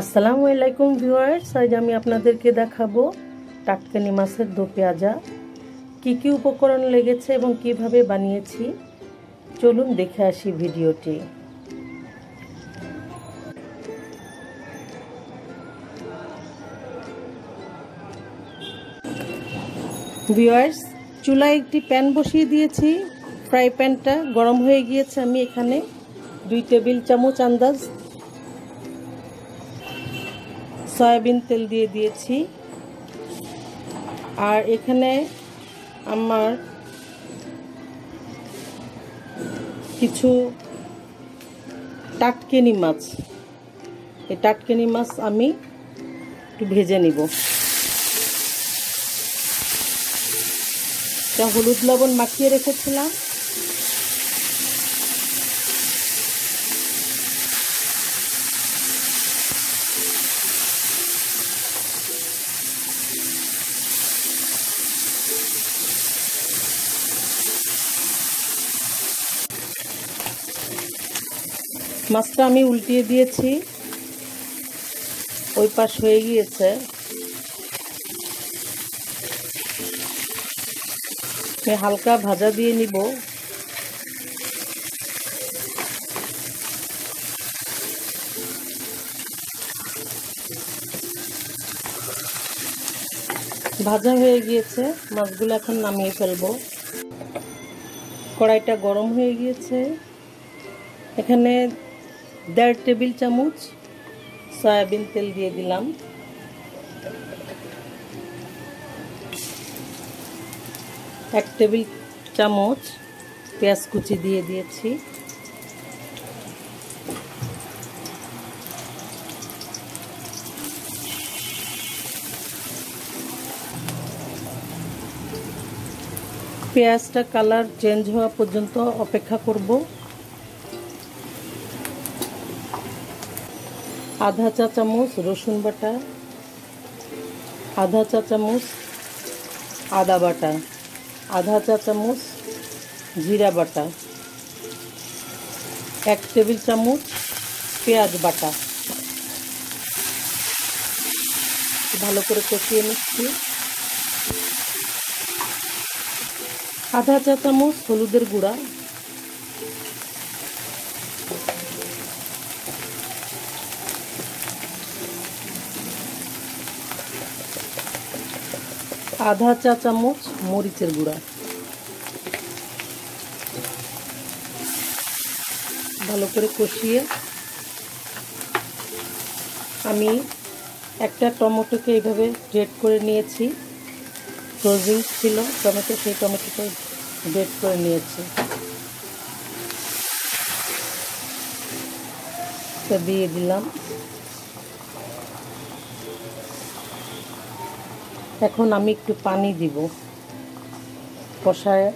আসসালামু আলাইকুম ভিউয়ার্স, আজ আমি আপনাদেরকে দেখাবো টাটকানি মাছের দো পেঁয়াজা। কী কী উপকরণ লেগেছে এবং কীভাবে বানিয়েছি? চলুন দেখে আসি ভিডিওটি। ভিউয়ার্স, চুলায় একটি প্যান বসিয়ে দিয়েছি। ফ্রাই প্যানটা গরম হয়ে গিয়েছে। আমি এখানে দুই টেবিল চামচ আন্দাজ সয়াবিন তেল দিয়ে দিয়েছি। আর এখানে আমার কিছু টাটকেনি মাছ। এই টাটকেনি মাছ আমি একটু ভেজে নিব। হলুদ লবণ মাখিয়ে রেখেছিলাম। মাছটা আমি উল্টিয়ে দিয়েছি। ওই পাশ হয়ে গিয়েছে। হালকা ভাজা দিয়ে নিব। ভাজা হয়ে গিয়েছে। মাছগুলো এখন নামিয়ে ফেলব। কড়াইটা গরম হয়ে গিয়েছে। এখানে দেড় টেবিল চামচ সয়াবিন তেল দিয়ে দিলাম। এক টেবিল চামচ পেঁয়াজ কুচি দিয়ে দিয়েছি। পেঁয়াজটা কালার চেঞ্জ হওয়া পর্যন্ত অপেক্ষা করব। আধা চা চামচ রসুন বাটা, আধা চা চামচ আদা বাটা, আধা চা চামচ জিরা বাটা, এক টেবিল চামচ পেঁয়াজ বাটা। ভালো করে কষিয়ে নিচ্ছি। আধা চা চামচ হলুদের গুঁড়া আধা চা চামচ মরিচের গুঁড়া। ভালো করে কষিয়ে আমি একটা টমেটোকে এইভাবে গ্রেট করে নিয়েছি। ফ্রোজিং ছিল টমেটো, সেই টমেটোটা গ্রেট করে নিয়েছি। দিয়ে দিলাম। এখন আমি একটু পানি দিব। কষায়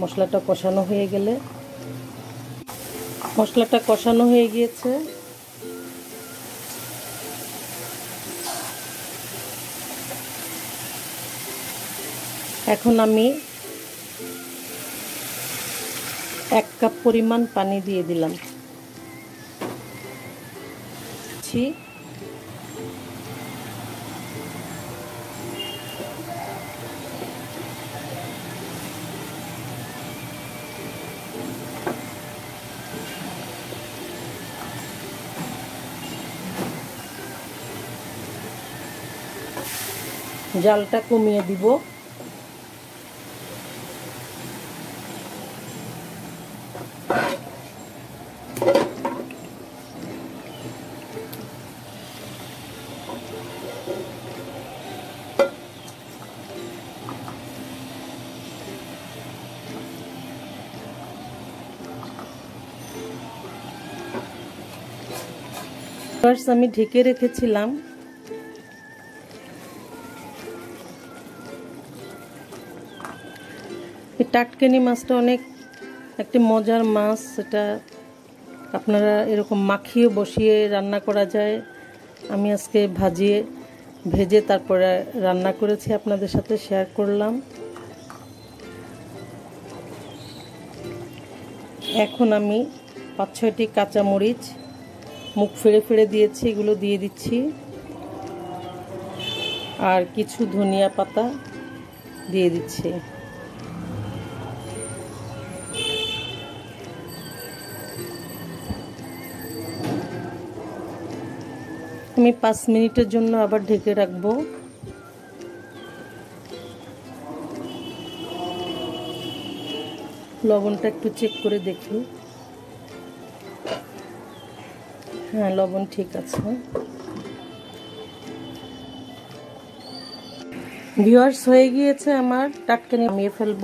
মশলাটা কষানো হয়ে গেলে। মশলাটা কষানো হয়ে গিয়েছে। এখন আমি এক কাপ পরিমাণ পানি দিয়ে দিলাম। জালটা কমিয়ে দিব। আমি ঢেকে রেখেছিলাম। টাটকানি মাছটা অনেক একটি মজার মাছ। সেটা আপনারা এরকম মাখিয়ে বসিয়ে রান্না করা যায়। আমি আজকে ভাজিয়ে, ভেজে তারপরে রান্না করেছি আপনাদের সাথে শেয়ার করলাম। এখন আমি পাঁচ ছয়টি কাঁচামরিচ, মুখ ফেড়ে ফেড়ে দিয়েছি, এগুলো দিয়ে দিচ্ছি। আর কিছু ধনিয়া পাতা দিয়ে দিচ্ছি। আমি পাঁচ মিনিটের জন্য আবার ঢেকে রাখব। লবণটা একটু চেক করে দেখি। হ্যাঁ লবণ ঠিক আছে। ভিউয়ার্স হয়ে গিয়েছে আমার টাটকা নামিয়ে ফেলব।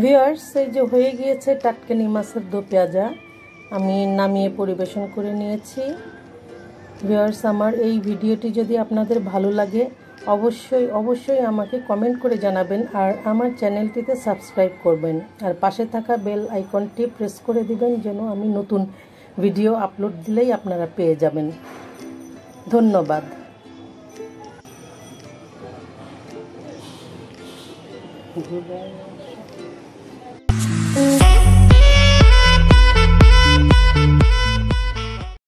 ভিউয়ার্স এই যে হয়ে গিয়েছে টাটকানি মাছের দো পেঁয়াজা, আমি নামিয়ে পরিবেশন করে নিয়েছি। ভিউয়ার্স আমার এই ভিডিওটি যদি আপনাদের ভালো লাগে, অবশ্যই অবশ্যই আমাকে কমেন্ট করে জানাবেন আর আমার চ্যানেলটিতে সাবস্ক্রাইব করবেন। আর পাশে থাকা বেল আইকনটি প্রেস করে দিবেন যেন আমি নতুন ভিডিও আপলোড দিলেই আপনারা পেয়ে যাবেন। ধন্যবাদ। Goodbye.